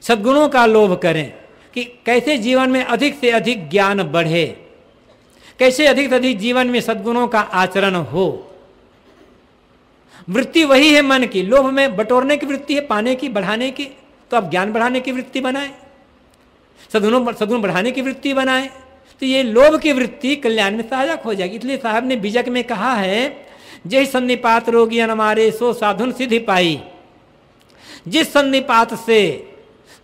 सद्गुणों का लोभ करें कि कैसे जीवन में अधिक से अधिक ज्ञान बढ़े। कैसे अधिक से अधिक जीवन में सद्गुणों का आचरण हो। वृत्ति वही है मन की। लोभ में बटोरने की वृत्ति है, पाने की, बढ़ाने की। तो आप ज्ञान बढ़ाने की वृत्ति बनाए। सदगुणों सदगुण बढ़ाने की वृत्ति बनाए। तो ये लोभ की वृत्ति कल्याण में सहायक हो जाएगी। इसलिए साहब ने बीजक में कहा है जय सन्निपात रोगी हमारे सो साधुन सिद्धि पाई। जिस सन्निपात से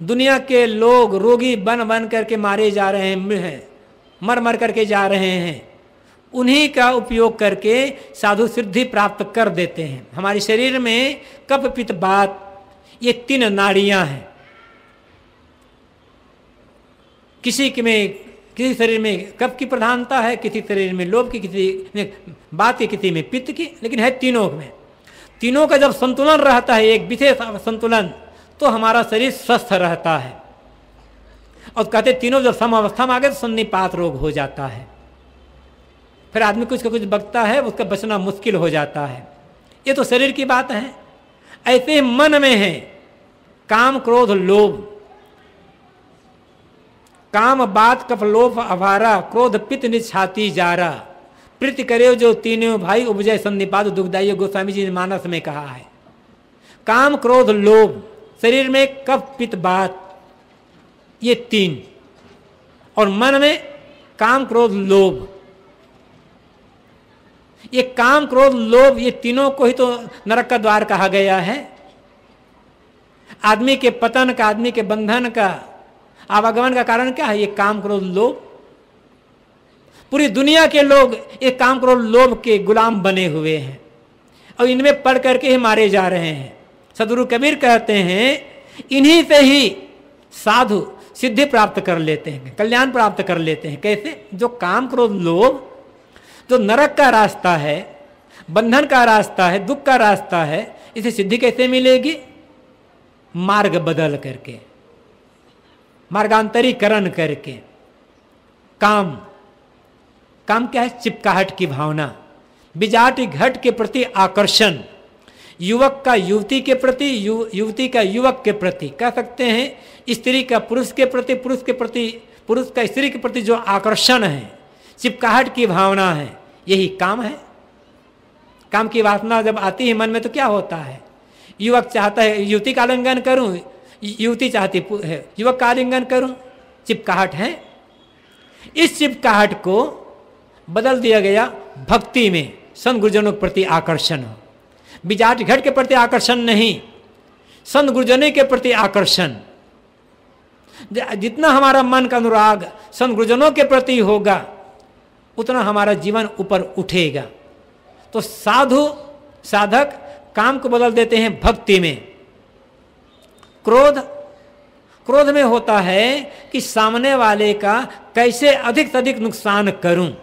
दुनिया के लोग रोगी बन बन करके मारे जा रहे हैं मर मर करके जा रहे हैं, उन्हीं का उपयोग करके साधु सिद्धि प्राप्त कर देते हैं। हमारे शरीर में कप पित बात, ये तीन नाड़ियाँ हैं। किसी के में, किसी शरीर में कप की प्रधानता है, किसी शरीर में लोभ की, किसी में बात की, किसी में पित्त की, लेकिन है तीनों में। तीनों का जब संतुलन रहता है, एक विशेष संतुलन तो हमारा शरीर स्वस्थ रहता है। और कहते तीनों जब सम अवस्था में आ गए तो सन्निपात रोग हो जाता है। फिर आदमी कुछ का कुछ बकता है, उसका बचना मुश्किल हो जाता है। ये तो शरीर की बात है। ऐसे मन में है, काम, क्रोध, लोभ। काम बात कफ लोभ अभारा क्रोध पित निछाती जारा। प्रीति करे जो तीनों भाई उपजय संधिपाद दुखदाई गोस्वामी जी ने मानस में कहा है। काम, क्रोध, लोभ, शरीर में कफ पित बात, ये तीन। और मन में काम, क्रोध, लोभ। ये काम, क्रोध, लोभ, ये तीनों को ही तो नरक का द्वार कहा गया है। आदमी के पतन का, आदमी के बंधन का आवागमन का कारण क्या है? ये काम क्रोध लोभ। पूरी दुनिया के लोग ये काम क्रोध लोभ के गुलाम बने हुए हैं। और इनमें पढ़ करके ही मारे जा रहे हैं। सदगुरु कबीर कहते हैं, इन्हीं से ही साधु सिद्धि प्राप्त कर लेते हैं, कल्याण प्राप्त कर लेते हैं। कैसे? जो काम क्रोध लोभ, जो नरक का रास्ता है, बंधन का रास्ता है, दुख का रास्ता है, इसे सिद्धि कैसे मिलेगी? मार्ग बदल करके। मार्गांतरीकरण करके। काम। काम क्या है? चिपकाहट की भावना। बिजाट घट के प्रति आकर्षण। युवक का युवती के प्रति यु, युवती का युवक के प्रति। कह सकते हैं स्त्री का पुरुष के प्रति पुरुष के प्रति पुरुष का स्त्री के प्रति जो आकर्षण है चिपकाहट की भावना है यही काम है। काम की वासना जब आती है मन में तो क्या होता है? युवक चाहता है युवती का आलिंगन करूँ युवती चाहती है, युवक का आलिंगन करूँ? चिपकाहट है? इस चिपकाहट को बदल दिया गया भक्ति में संत गुरुजनों के प्रति आकर्षण बिजाट घट के प्रति आकर्षण नहीं संत गुरुजनों के प्रति आकर्षण। जितना हमारा मन का अनुराग संत गुरुजनों के प्रति होगा, उतना हमारा जीवन ऊपर उठेगा। तो साधु, साधक काम को बदल देते हैं भक्ति में। क्रोध। क्रोध में होता है कि सामने वाले का कैसे अधिक से अधिक नुकसान करूँ?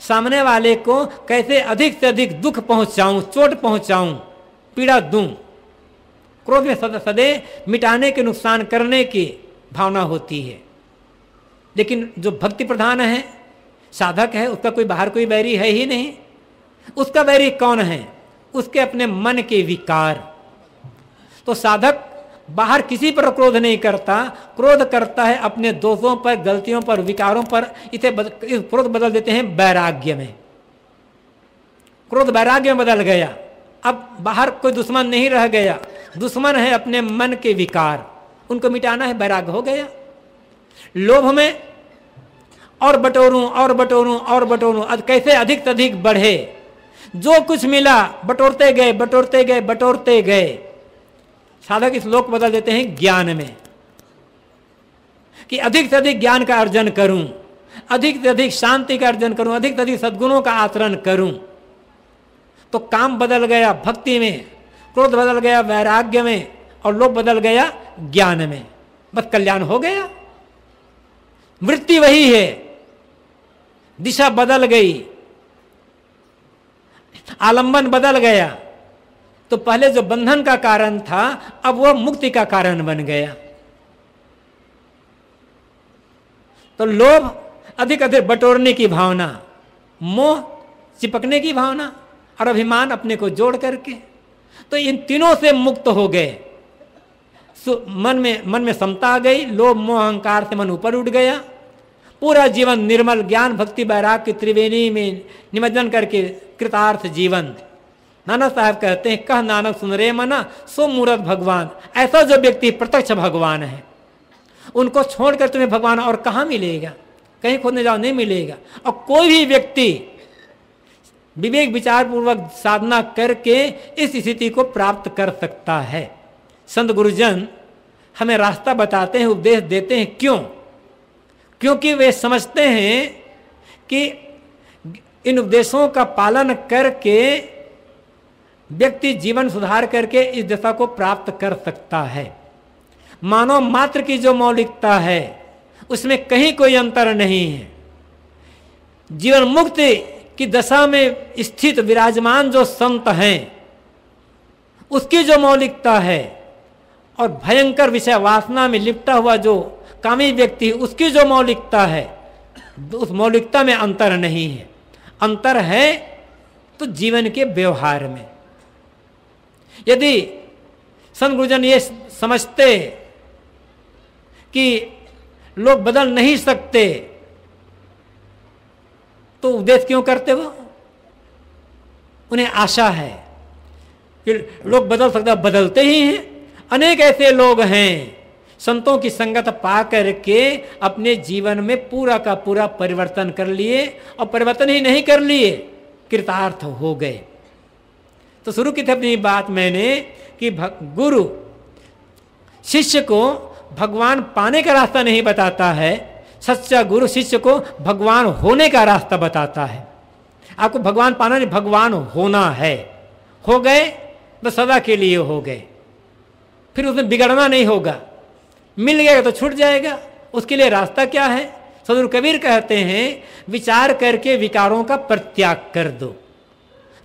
सामने वाले को कैसे अधिक से अधिक दुख पहुंचाऊं, चोट पहुंचाऊं, पीड़ा दूँ? क्रोध में सदा सदे मिटाने के नुकसान करने की भावना होती है। लेकिन जो भक्ति प्रधान है, साधक है, उसका कोई बाहर कोई बैरी है ही नहीं। उसका बैरी कौन है? उसके अपने मन के विकार। तो साधक बाहर किसी पर क्रोध नहीं करता। क्रोध करता है अपने दोषों पर गलतियों पर विकारों पर। इसे बद, क्रोध बदल देते हैं वैराग्य में। क्रोध वैराग्य में बदल गया। अब बाहर कोई दुश्मन नहीं रह गया। दुश्मन है अपने मन के विकार। उनको मिटाना है वैराग्य हो गया। लोभ में और बटोरूं और बटोरूं और बटोरूं। कैसे अधिक से अधिक बढ़े? जो कुछ मिला बटोरते गए बटोरते गए बटोरते गए। साधक इस लोक बदल देते हैं ज्ञान में, कि अधिक से अधिक ज्ञान का अर्जन करूँ, अधिक से अधिक शांति का अर्जन करूँ, अधिक से अधिक सद्गुणों का आचरण करूँ। तो काम बदल गया भक्ति में, क्रोध बदल गया वैराग्य में, और लोभ बदल गया ज्ञान में। बस कल्याण हो गया। वृत्ति वही है। दिशा बदल गई। आलंबन बदल गया। तो पहले जो बंधन का कारण था, अब वह मुक्ति का कारण बन गया। तो लोभ अधिक अधिक बटोरने की भावना, मोह चिपकने की भावना और अभिमान अपने को जोड़ करके तो इन तीनों से मुक्त हो गए। मन में मन में समता आ गई, लोभ, मोह, अहंकार से मन ऊपर उठ गया। पूरा जीवन निर्मल, ज्ञान, भक्ति बैराग की त्रिवेणी में निमज्जन करके कृतार्थ जीवन नाना साहब कहते हैं, कह नानक सुन रे मना, सो मूर्त भगवान। ऐसा जो व्यक्ति प्रत्यक्ष भगवान है, उनको छोड़कर तुम्हें भगवान और कहाँ मिलेगा? कहीं खोदने जाओ, नहीं मिलेगा। और कोई भी व्यक्ति विवेक विचार पूर्वक साधना करके इस स्थिति को प्राप्त कर सकता है। संत गुरुजन हमें रास्ता बताते हैं, उपदेश देते हैं, क्यों? क्योंकि वे समझते हैं कि इन उपदेशों का पालन करके व्यक्ति जीवन सुधार करके इस दशा को प्राप्त कर सकता है। मानव मात्र की जो मौलिकता है, उसमें कहीं कोई अंतर नहीं है। जीवन मुक्ति की दशा में स्थित विराजमान जो संत हैं, उसकी जो मौलिकता है और भयंकर विषय वासना में लिपटा हुआ जो कामी व्यक्ति, उसकी जो मौलिकता है, उस मौलिकता में अंतर नहीं है। अंतर है तो जीवन के व्यवहार में। यदि संत गुरुजन ये समझते कि लोग बदल नहीं सकते तो उपदेश क्यों करते वो? उन्हें आशा है कि लोग बदल सकते बदलते ही हैं। अनेक ऐसे लोग हैं, संतों की संगत पा करके अपने जीवन में पूरा का पूरा परिवर्तन कर लिए और परिवर्तन ही नहीं कर लिए, कृतार्थ हो गए। तो शुरू की थी अपनी बात मैंने कि गुरु, शिष्य को भगवान पाने का रास्ता नहीं बताता है, सच्चा गुरु शिष्य को भगवान होने का रास्ता बताता है। आपको भगवान पाना नहीं, भगवान होना है। हो गए तो सदा के लिए हो गए। फिर उसमें बिगड़ना नहीं होगा। मिल गया तो छूट जाएगा। उसके लिए रास्ता क्या है? सदुर कबीर कहते हैं, विचार करके विकारों का प्रत्याग कर दो।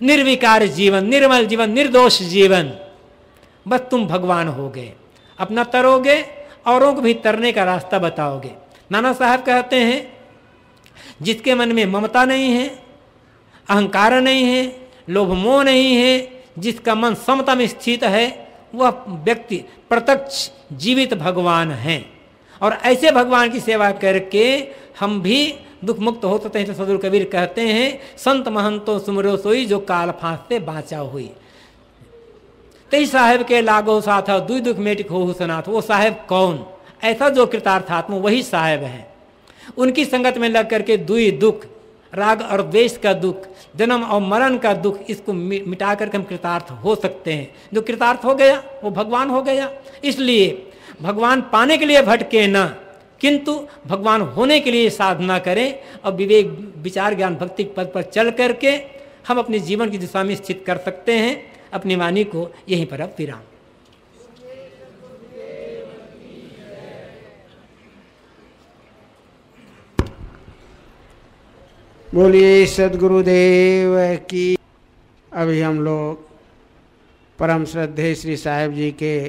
निर्विकार जीवन, निर्मल जीवन, निर्दोष जीवन। बस तुम भगवान हो गए। अपना तरोगे, औरों को भी तरने का रास्ता बताओगे। नाना साहब कहते हैं, जिसके मन में ममता नहीं है, अहंकार नहीं है, लोभ मोह नहीं है, जिसका मन समता में स्थित है, वह व्यक्ति प्रत्यक्ष जीवित भगवान हैं। और ऐसे भगवान की सेवा करके हम भी दुख मुक्त हो सकते हैं तो सदुर कबीर कहते हैं, संत महंतो सुमरो सोई जो काल फांस से बाँचा हुई। तेई साहेब के लागो साथ दुई दुख मेटिक हो सनाथ, वो साहेब कौन? ऐसा जो कृतार्थात्म, वही साहेब हैं। उनकी संगत में लग करके दुई दुख, राग और द्वेष का दुख, जन्म और मरण का दुख, इसको मिटा करके हम कृतार्थ हो सकते हैं। जो कृतार्थ हो गया, वो भगवान हो गया। इसलिए भगवान पाने के लिए भटके ना किंतु भगवान होने के लिए साधना करें और विवेक, विचार, ज्ञान, भक्ति पद पर चल करके हम अपने जीवन की दिशा में स्थित कर सकते हैं। अपनी वाणी को यहीं पर अब विराम। बोलिए, सदगुरुदेव की। अभी हम लोग परम श्रद्धे श्री साहेब जी के